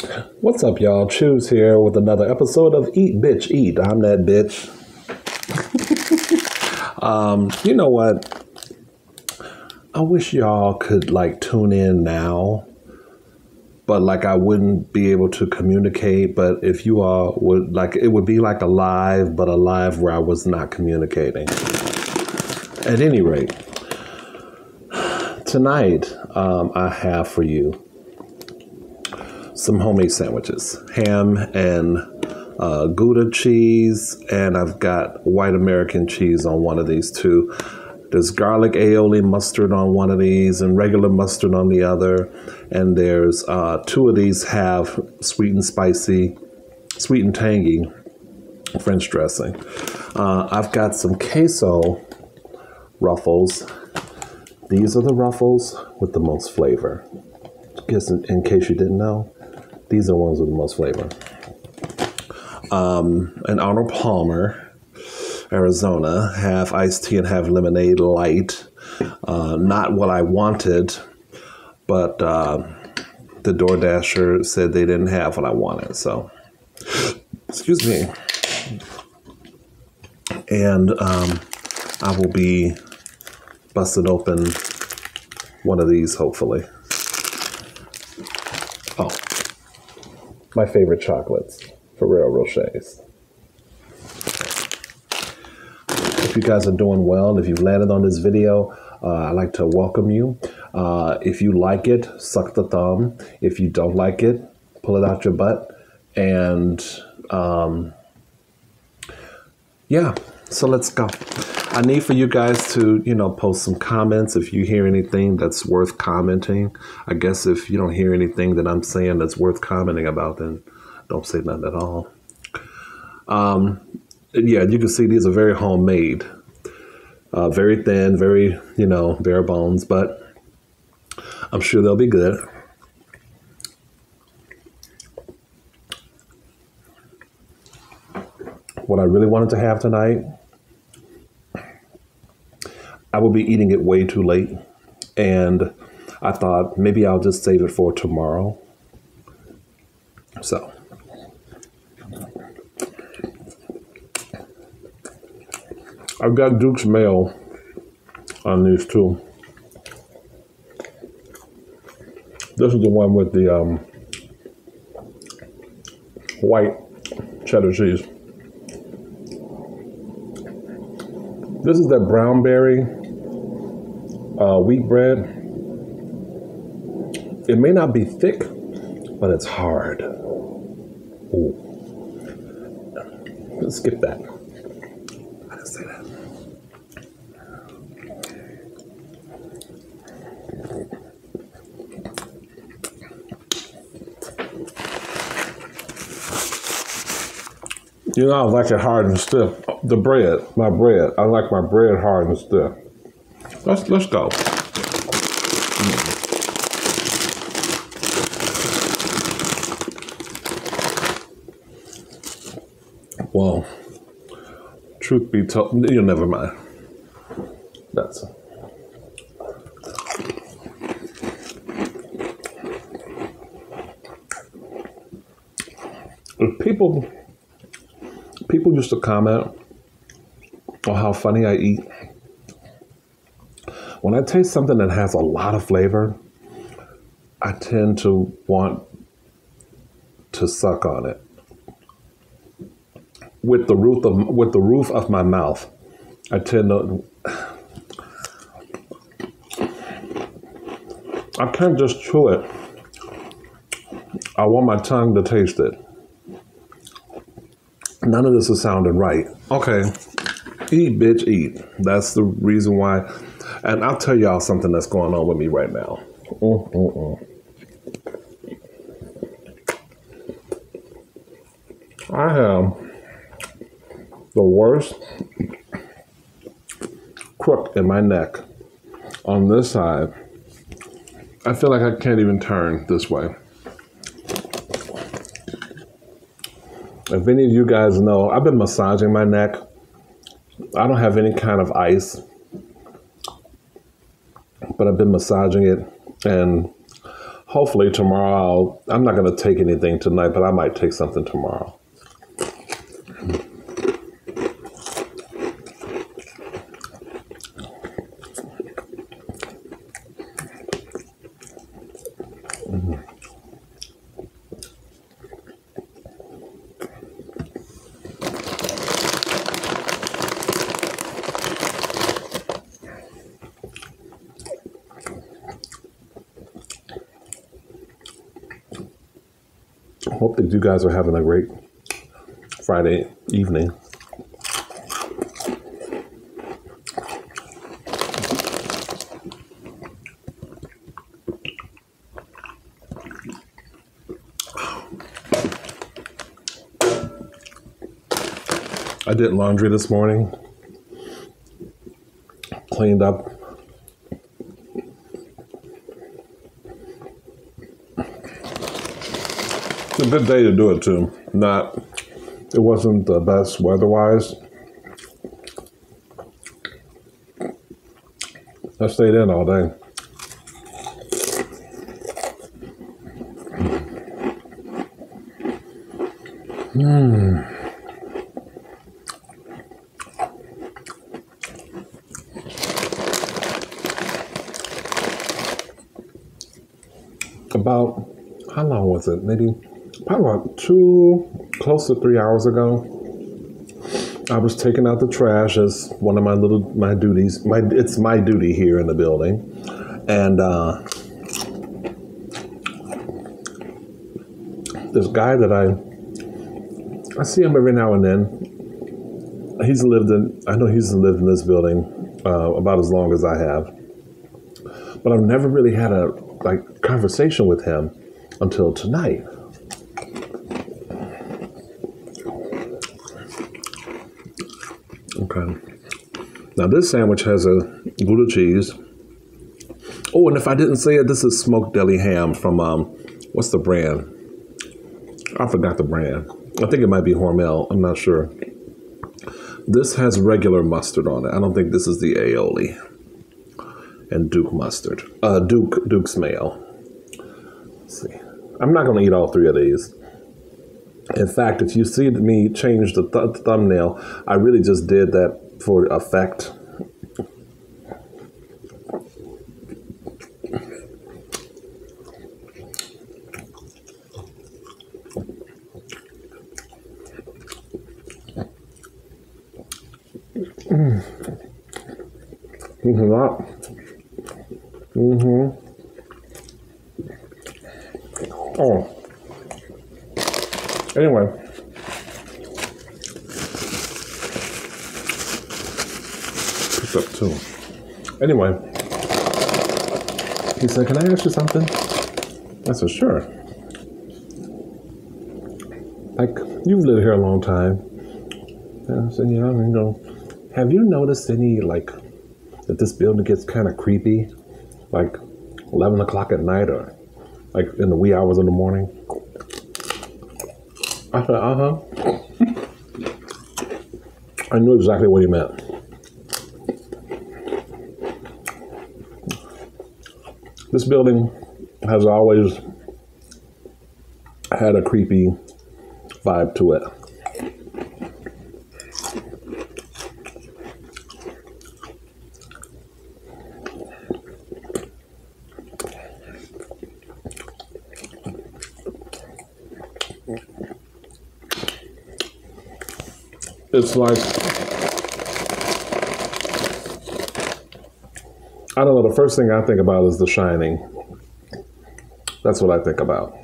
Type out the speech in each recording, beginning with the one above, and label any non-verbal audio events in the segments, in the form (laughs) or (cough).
What's up, y'all? Chews here with another episode of Eat Bitch Eat. I'm that bitch. (laughs) um, you know what? I wish y'all could like tune in now, but like I wouldn't be able to communicate. But if you all would like, it would be like a live, but a live where I was not communicating. At any rate, (sighs) tonight um, I have for you some homemade sandwiches ham and uh, Gouda cheese, and I've got white American cheese on one of these too. There's garlic aioli mustard on one of these, and regular mustard on the other. And there's uh, two of these have sweet and spicy, sweet and tangy French dressing. Uh, I've got some queso ruffles. These are the ruffles with the most flavor. Just in, in case you didn't know, these are ones with the most flavor. Um, an Arnold Palmer, Arizona, have iced tea and have lemonade light. Uh, not what I wanted, but uh, the DoorDasher said they didn't have what I wanted. So, excuse me. And um, I will be busting open one of these, hopefully. Oh, my favorite chocolates, Ferrero Rochers. If you guys are doing well, if you've landed on this video, uh, I'd like to welcome you. Uh, if you like it, suck the thumb. If you don't like it, pull it out your butt. And um, yeah, so let's go. I need for you guys to, you know, post some comments if you hear anything that's worth commenting. I guess if you don't hear anything that I'm saying that's worth commenting about, then don't say nothing at all. Um, yeah, you can see these are very homemade, uh, very thin, very, you know, bare bones, but I'm sure they'll be good. What I really wanted to have tonight I will be eating it way too late. And I thought maybe I'll just save it for tomorrow. So. I've got Duke's mayo on these two. This is the one with the um, white cheddar cheese. This is that brown berry uh, wheat bread. It may not be thick, but it's hard. Ooh. Let's skip that. I didn't say that. You know, I like it hard and stiff. The bread, my bread. I like my bread hard and stiff. Let's let's go. Well, truth be told, you never mind. That's. People people used to comment on how funny I eat. When I taste something that has a lot of flavor, I tend to want to suck on it with the roof of with the roof of my mouth. I tend to. I can't just chew it. I want my tongue to taste it. None of this is sounding right. Okay, eat, bitch, eat. That's the reason why. And I'll tell y'all something that's going on with me right now. Mm-mm-mm. I have the worst crook in my neck on this side. I feel like I can't even turn this way. If any of you guys know, I've been massaging my neck. I don't have any kind of ice but I've been massaging it and hopefully tomorrow I'll, I'm not going to take anything tonight, but I might take something tomorrow. Hope that you guys are having a great Friday evening. I did laundry this morning, cleaned up. A good day to do it too. Not, it wasn't the best weather-wise. I stayed in all day. Hmm. About how long was it? Maybe probably about two, close to three hours ago. I was taking out the trash as one of my little my duties. My it's my duty here in the building, and uh, this guy that I I see him every now and then. He's lived in I know he's lived in this building uh, about as long as I have, but I've never really had a like conversation with him until tonight. Okay. Now this sandwich has a Gouda cheese. Oh, and if I didn't say it, this is smoked deli ham from um, what's the brand? I forgot the brand. I think it might be Hormel. I'm not sure. This has regular mustard on it. I don't think this is the aioli. And Duke mustard. Uh, Duke Duke's mayo. Let's see. I'm not going to eat all three of these. In fact, if you see me change the th- thumbnail, I really just did that for effect. Mm-hmm. Mm-hmm. Oh. Anyway. Picked up two. Anyway. He said, Can I ask you something? I said, Sure. Like, you've lived here a long time. And I said, Yeah, I'm mean, go. Have you noticed any, like, that this building gets kind of creepy? Like, 11 o'clock at night or like in the wee hours of the morning? I said, uh huh. I knew exactly what he meant. This building has always had a creepy vibe to it. It's like I don't know. The first thing I think about is The Shining. That's what I think about.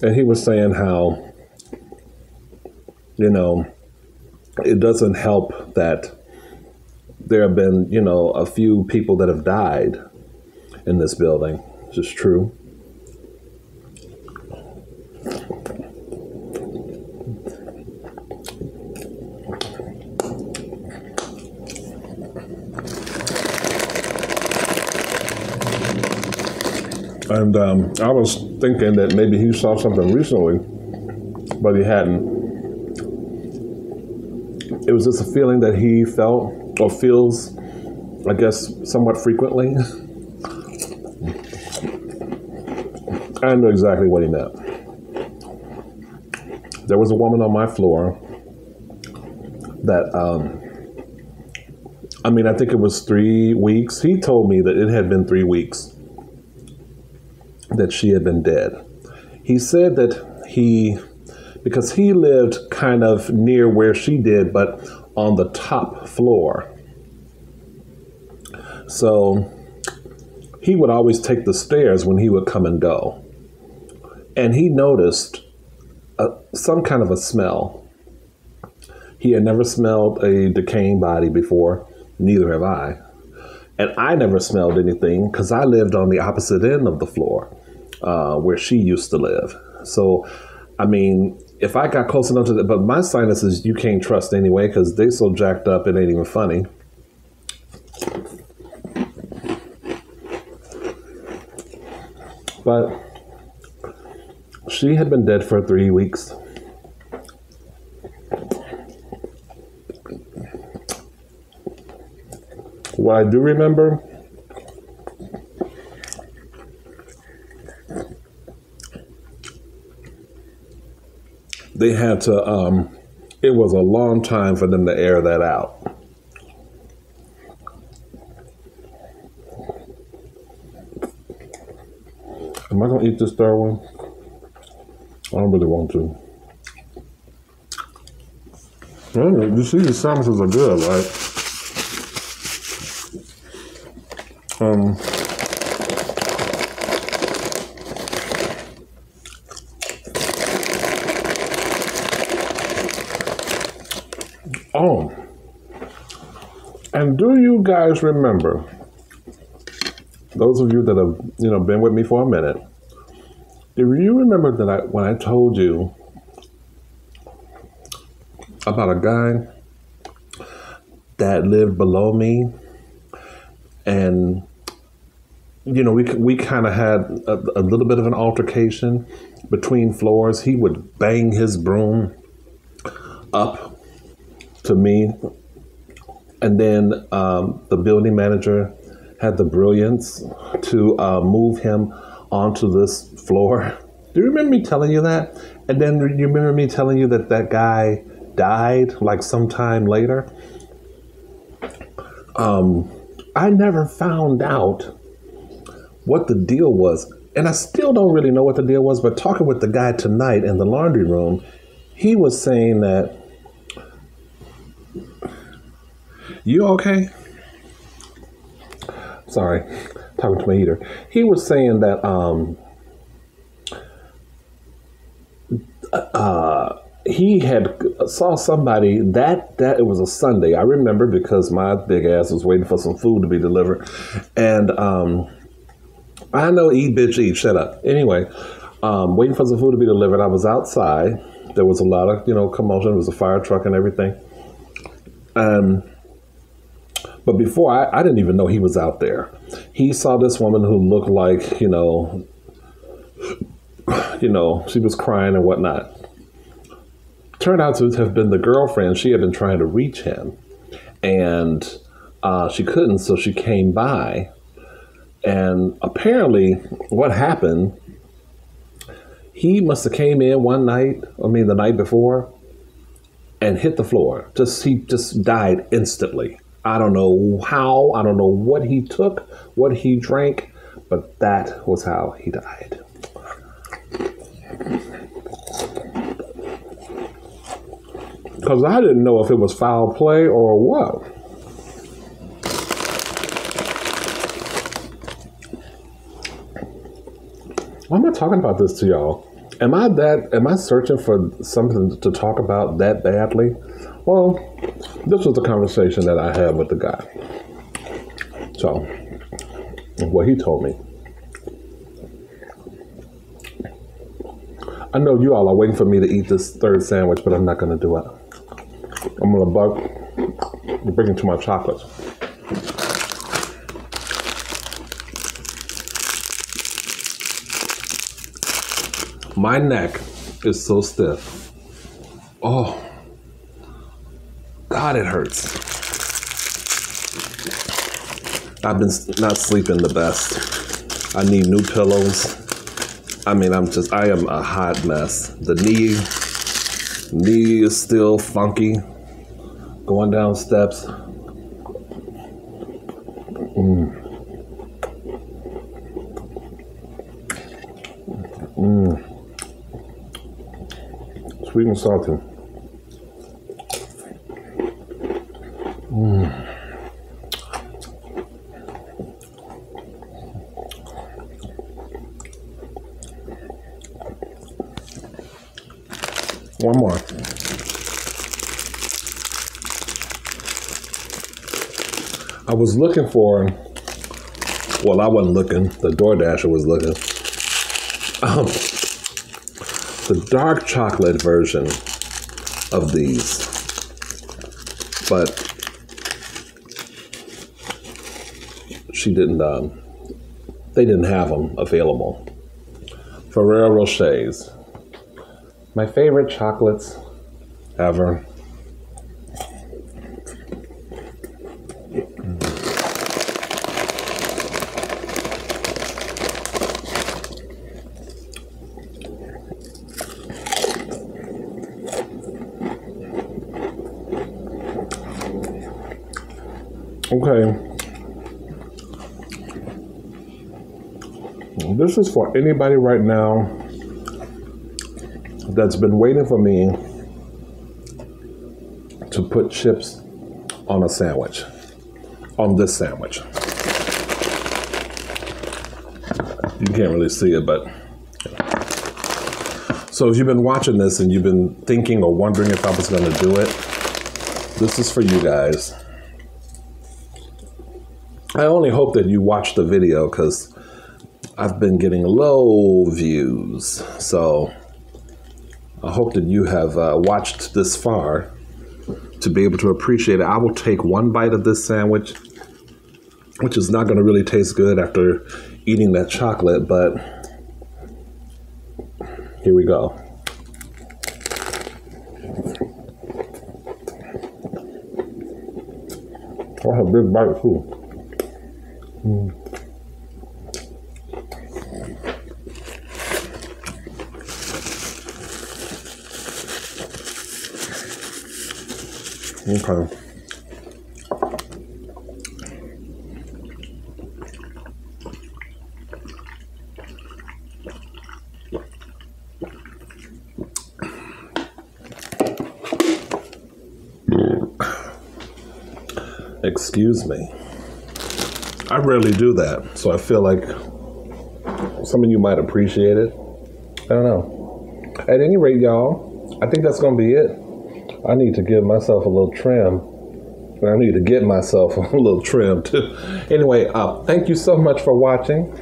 And he was saying how, you know, it doesn't help that there have been, you know, a few people that have died in this building, which is true. And um, I was thinking that maybe he saw something recently, but he hadn't. it was just a feeling that he felt or feels, I guess, somewhat frequently. I knew exactly what he meant. There was a woman on my floor that, um, I mean, I think it was three weeks. He told me that it had been three weeks that she had been dead. He said that he, because he lived kind of near where she did, but on the top floor. So he would always take the stairs when he would come and go. And he noticed a, some kind of a smell. He had never smelled a decaying body before, neither have I. And I never smelled anything because I lived on the opposite end of the floor uh, where she used to live. So, I mean, if I got close enough to that, but my sinuses you can't trust anyway because they so jacked up it ain't even funny. But she had been dead for three weeks. What I do remember they had to, um, it was a long time for them to air that out. Am I going to eat this third one? I don't really want to. Well, you see, these sandwiches are good, right? Um, oh, and do you guys remember? Those of you that have you know been with me for a minute, do you remember that I when I told you about a guy that lived below me, and you know we we kind of had a, a little bit of an altercation between floors. He would bang his broom up to me, and then um, the building manager had the brilliance to uh, move him onto this floor. (laughs) Do you remember me telling you that? And then you remember me telling you that that guy died like sometime later? Um, I never found out what the deal was. And I still don't really know what the deal was, but talking with the guy tonight in the laundry room, he was saying that. You okay? Sorry, talking to my heater. He was saying that um, uh, he had saw somebody that that it was a Sunday. I remember because my big ass was waiting for some food to be delivered, and um, I know eat bitch eat. Shut up. Anyway, um, waiting for some food to be delivered. I was outside. There was a lot of you know commotion. There was a fire truck and everything. Um, but before I, I didn't even know he was out there. He saw this woman who looked like you know, you know, she was crying and whatnot turned out to have been the girlfriend. She had been trying to reach him, and uh, she couldn't, so she came by. And apparently, what happened? He must have came in one night. I mean, the night before, and hit the floor. Just he just died instantly. I don't know how. I don't know what he took, what he drank, but that was how he died. because I didn't know if it was foul play or what. Why am I talking about this to y'all? Am I that? Am I searching for something to talk about that badly? Well, this was the conversation that I had with the guy. So, what he told me. I know you all are waiting for me to eat this third sandwich, but I'm not going to do it. I'm gonna bug bring it to my chocolates. My neck is so stiff. Oh, God, it hurts. I've been not sleeping the best. I need new pillows. I mean, I'm just, I am a hot mess. The knee, knee is still funky. Going down steps. Mm. Mm. Sweet and salty. Mm. One more. I was looking for, well, I wasn't looking, the DoorDasher was looking. Um, the dark chocolate version of these, but she didn't, um, they didn't have them available. Ferrero Rochers my favorite chocolates ever. Okay. This is for anybody right now that's been waiting for me to put chips on a sandwich, on this sandwich. You can't really see it, but. So if you've been watching this and you've been thinking or wondering if I was going to do it, this is for you guys. I only hope that you watch the video because I've been getting low views. So I hope that you have uh, watched this far to be able to appreciate it. I will take one bite of this sandwich, which is not going to really taste good after eating that chocolate, but here we go. Oh, a big bite too. Mm. Okay. Excuse me. I rarely do that, so I feel like some of you might appreciate it. I don't know. At any rate, y'all, I think that's going to be it. I need to give myself a little trim. I need to get myself (laughs) a little trim too. Anyway, uh, thank you so much for watching.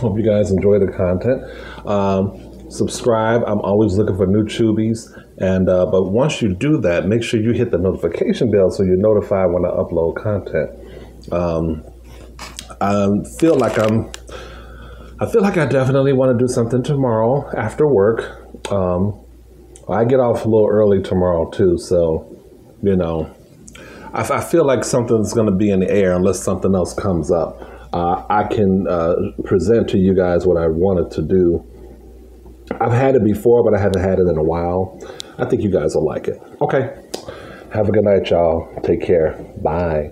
Hope you guys enjoy the content. Um, subscribe. I'm always looking for new Chubies. And uh, but once you do that, make sure you hit the notification bell so you're notified when I upload content. Um, I feel like I'm. I feel like I definitely want to do something tomorrow after work. Um, I get off a little early tomorrow too, so you know, I, I feel like something's going to be in the air unless something else comes up. Uh, I can uh, present to you guys what I wanted to do. I've had it before, but I haven't had it in a while. I think you guys will like it. Okay. Have a good night, y'all. Take care. Bye.